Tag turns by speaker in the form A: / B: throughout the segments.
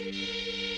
A: Thank you.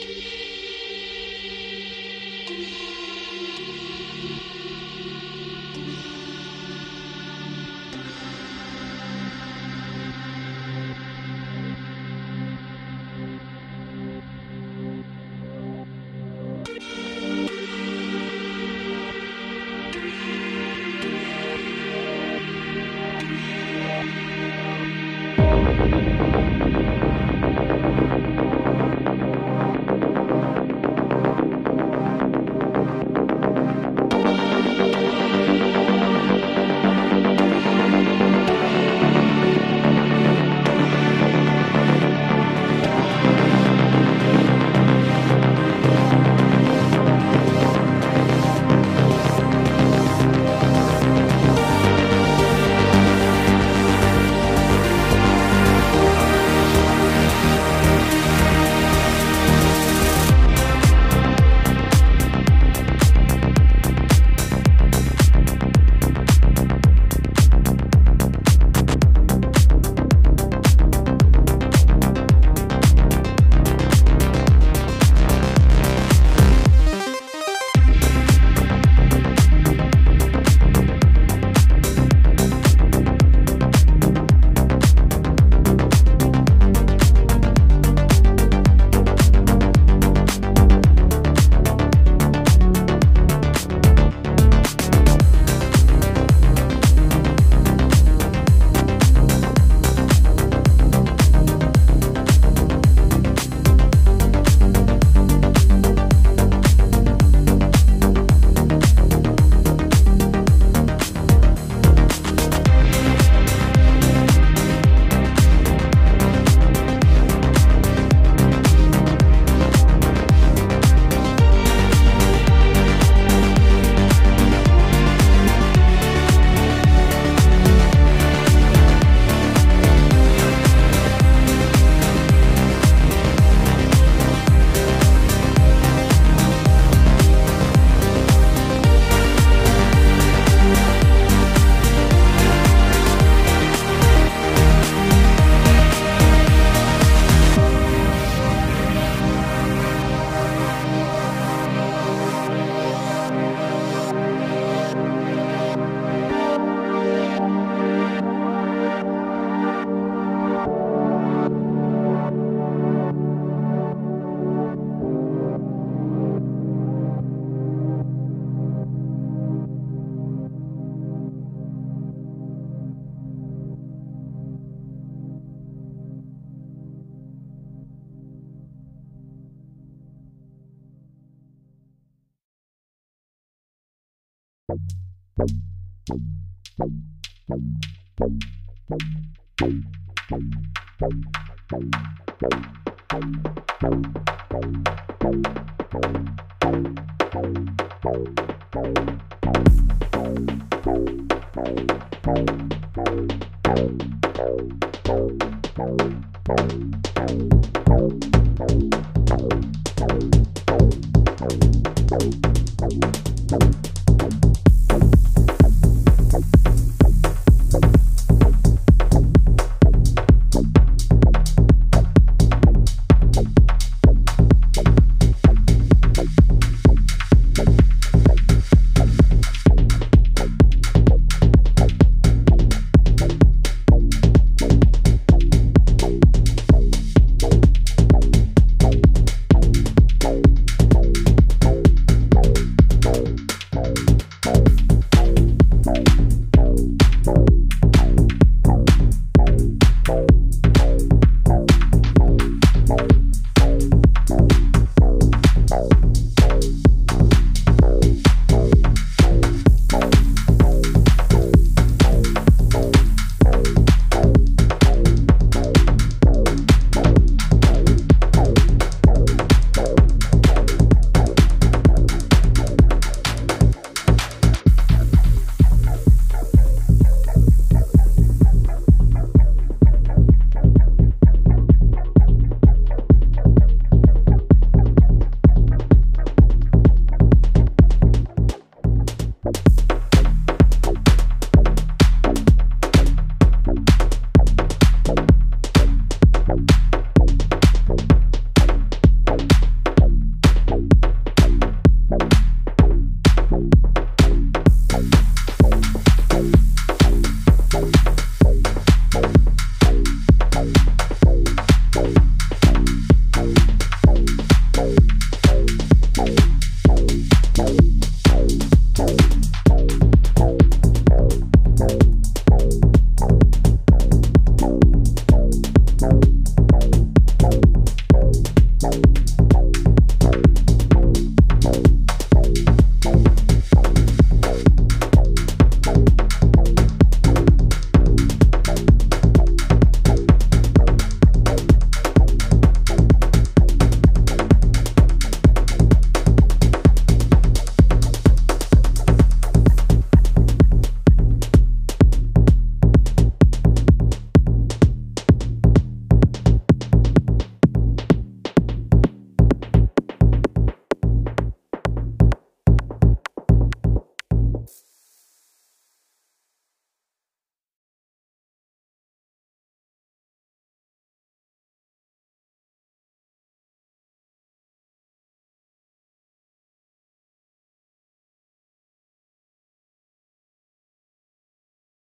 A: Bye.